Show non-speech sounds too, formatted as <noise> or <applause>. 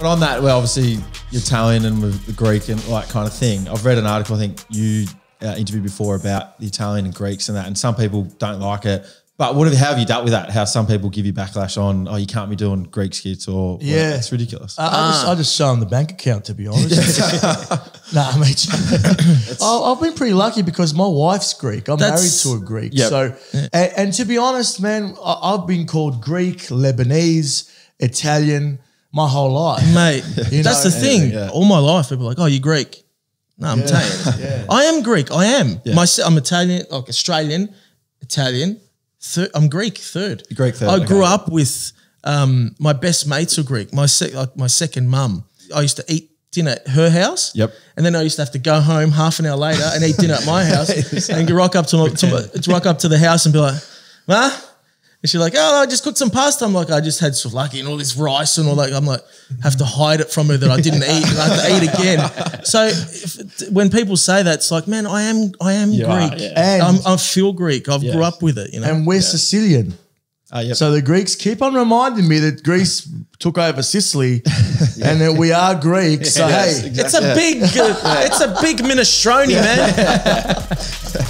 But on that, well, obviously you're Italian and with the Greek and all that kind of thing. I've read an article, I think you uh, interviewed before about the Italian and Greeks and that, and some people don't like it. But what have, how have you dealt with that? How some people give you backlash on, oh, you can't be doing Greek skits or well, Yeah. it's ridiculous. I, I, just, I just show them the bank account, to be honest. <laughs> nah, I mean, I- I've been pretty lucky because my wife's Greek. I'm That's- married to a Greek. Yep. So, and, and to be honest, man, I, I've been called Greek, Lebanese, Italian my whole life. <laughs> mate. You that's know, the thing. yeah. All my life, people are like, "Oh, you're Greek." No, I'm Italian. yeah. I am Greek. I am. My, I'm Italian, like Australian, Italian. Third, I'm Greek. Third. Greek third, I grew up with um, my best mates are Greek. My sec, like my second mum. I used to eat dinner at her house. Yep. And then I used to have to go home half an hour later and eat dinner at my <laughs> house and rock up to, my, to, my, to rock up to the house and be like, "Ma." And she's like, oh, I just cooked some pasta. I'm like, I just had souvlaki and all this rice and all that. I'm like, have to hide it from her that I didn't eat and I have to eat again. So if, when people say that, it's like, man, I am, I am You are, Greek. yeah. And- I'm, I feel Greek. I've Yes. grew up with it. You know. And we're Sicilian. Uh, yep. So the Greeks keep on reminding me that Greece took over Sicily <laughs> and that we are Greek. So, <laughs> Yes, hey, exactly. it's a big, uh, it's a big minestrone, man. <laughs>